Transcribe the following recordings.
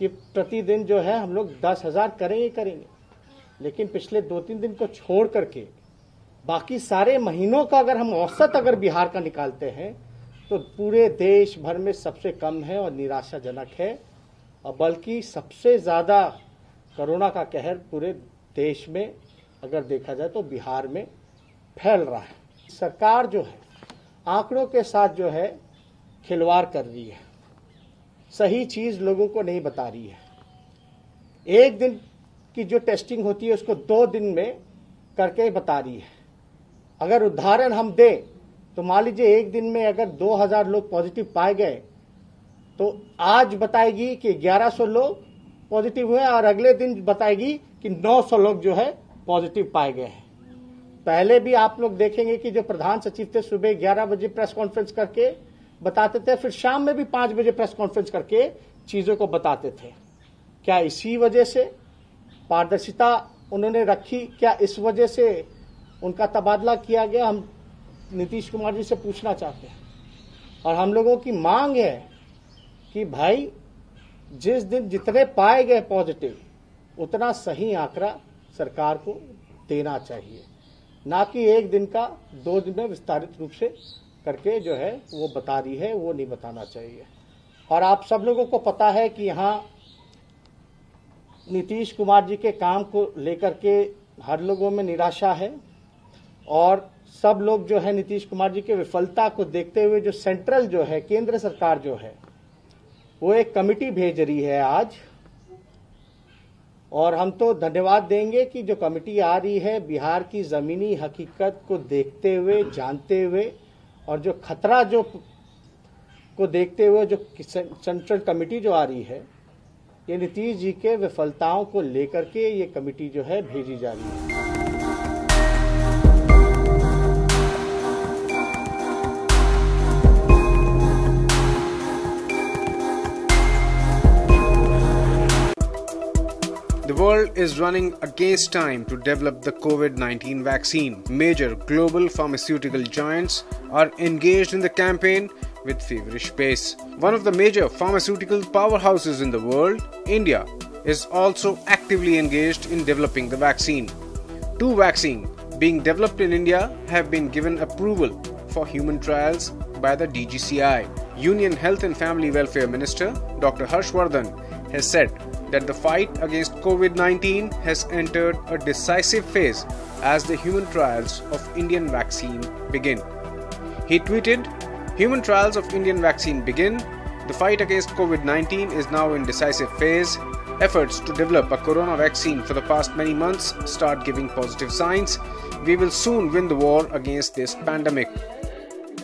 कि प्रतिदिन जो है हम लोग दस हज़ार करेंगे करेंगे। लेकिन पिछले दो तीन दिन को छोड़ करके बाकी सारे महीनों का अगर हम औसत अगर बिहार का निकालते हैं तो पूरे देश भर में सबसे कम है और निराशाजनक है। और बल्कि सबसे ज़्यादा कोरोना का कहर पूरे देश में अगर देखा जाए तो बिहार में फैल रहा है। सरकार जो है, आंकड़ों के साथ जो है खिलवाड़ कर रही है। सही चीज़ लोगों को नहीं बता रही है। एक दिन की जो टेस्टिंग होती है, उसको दो दिन में करके बता रही है। अगर उदाहरण हम दें तो मान लीजिए एक दिन में अगर 2000 लोग पॉजिटिव पाए गए तो आज बताएगी कि 1100 लोग पॉजिटिव हुए और अगले दिन बताएगी कि 900 लोग जो है पॉजिटिव पाए गए हैं। पहले भी आप लोग देखेंगे कि जो प्रधान सचिव थे, सुबह 11 बजे प्रेस कॉन्फ्रेंस करके बताते थे, फिर शाम में भी पाँच बजे प्रेस कॉन्फ्रेंस करके चीज़ों को बताते थे। क्या इसी वजह से? पारदर्शिता उन्होंने रखी। क्या इस वजह से उनका तबादला किया गया? हम नीतीश कुमार जी से पूछना चाहते हैं। और हम लोगों की मांग है कि भाई, जिस दिन जितने पाए गए पॉजिटिव, उतना सही आंकड़ा सरकार को देना चाहिए। ना कि एक दिन का, दो दिन में विस्तारित रूप से करके जो है, वो बता रही है, वो नहीं बताना चाहिए। और आप सब लोगों को पता है कि यहाँ नीतीश कुमार जी के काम को लेकर के हर लोगों में निराशा है और सब लोग जो है नीतीश कुमार जी के विफलता को देखते हुए जो सेंट्रल जो है, केंद्र सरकार जो है, वो एक कमिटी भेज रही है आज। और हम तो धन्यवाद देंगे कि जो कमिटी आ रही है, बिहार की जमीनी हकीकत को देखते हुए, जानते हुए और जो खतरा जो को देखते हुए जो सेंट्रल कमेटी जो आ रही है, ये नीतीश जी के विफलताओं को लेकर के ये कमेटी जो है भेजी जा रही है। Is running against time to develop the COVID 19 vaccine. Major global pharmaceutical giants are engaged in the campaign with feverish pace. One of the major pharmaceutical powerhouses in the world, India, is also actively engaged in developing the vaccine. Two vaccines being developed in India have been given approval for human trials by the DGCI. Union Health and Family Welfare Minister Dr. Harshvardhan has said that the fight against COVID 19 has entered a decisive phase as the human trials of Indian vaccine begin. He tweeted, Human trials of Indian vaccine begin. The fight against COVID 19 is now in decisive phase. Efforts to develop a corona vaccine for the past many months start giving positive signs. We will soon win the war against this pandemic.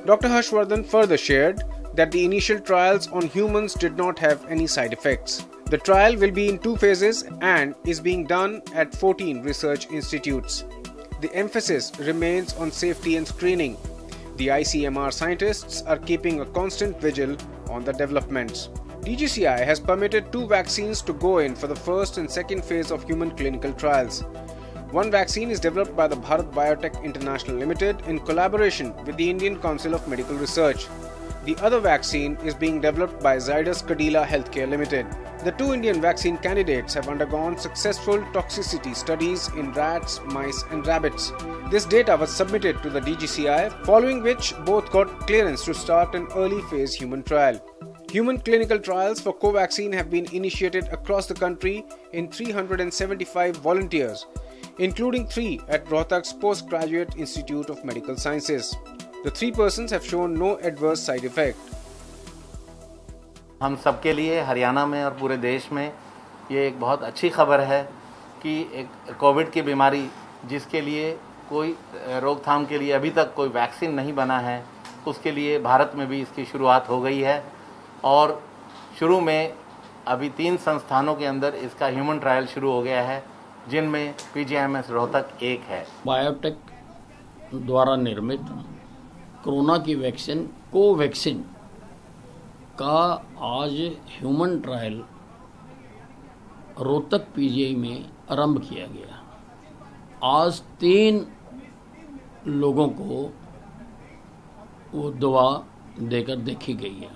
Dr. Harshvardhan further shared that the initial trials on humans did not have any side effects. The trial will be in two phases and is being done at 14 research institutes. The emphasis remains on safety and screening. The ICMR scientists are keeping a constant vigil on the developments. DGCI has permitted two vaccines to go in for the first and second phase of human clinical trials. One vaccine is developed by the Bharat Biotech International Limited in collaboration with the Indian Council of Medical Research. The other vaccine is being developed by Zydus Cadila Healthcare Limited. The two Indian vaccine candidates have undergone successful toxicity studies in rats, mice, and rabbits. This data was submitted to the DGCI, following which both got clearance to start an early phase human trial. Human clinical trials for Covaxin have been initiated across the country in 375 volunteers, including three at Rohtak's Postgraduate Institute of Medical Sciences. The three persons have shown no adverse side effect. हम सबके लिए, हरियाणा में और पूरे देश में, ये एक बहुत अच्छी खबर है कि एक कोविड की बीमारी जिसके लिए कोई रोकथाम के लिए अभी तक कोई वैक्सीन नहीं बना है, उसके लिए भारत में भी इसकी शुरुआत हो गई है। और शुरू में अभी तीन संस्थानों के अंदर इसका ह्यूमन ट्रायल शुरू हो गया है, जिनमें पीजीआईएमएस रोहतक एक है। बायोटेक द्वारा निर्मित कोरोना की वैक्सीन, कोवैक्सीन का आज ह्यूमन ट्रायल रोहतक पीजीआई में आरंभ किया गया। आज तीन लोगों को वो दवा देकर देखी गई है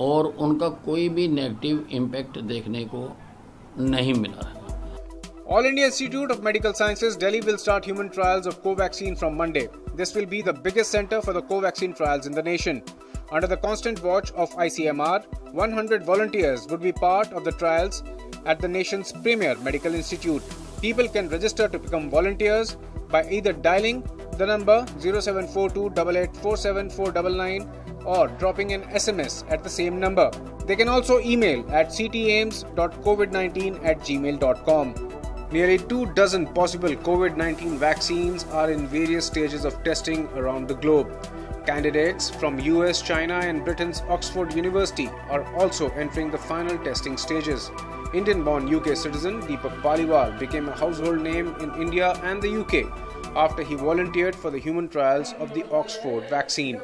और उनका कोई भी नेगेटिव इम्पैक्ट देखने को नहीं मिला है। All India Institute of Medical Sciences Delhi will start human trials of Covaxin from Monday. This will be the biggest center for the Covaxin trials in the nation. Under the constant watch of ICMR, 100 volunteers would be part of the trials at the nation's premier medical institute. People can register to become volunteers by either dialing the number 0742 or dropping an SMS at the same number. They can also email at ctaims.covid19 at gmail.com. Nearly two dozen possible COVID 19 vaccines are in various stages of testing around the globe. Candidates from US, China, and Britain's Oxford University are also entering the final testing stages. Indian born UK citizen Deepak Paliwal became a household name in India and the UK after he volunteered for the human trials of the Oxford vaccine.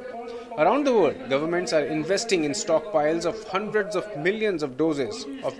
Around the world, governments are investing in stockpiles of hundreds of millions of doses of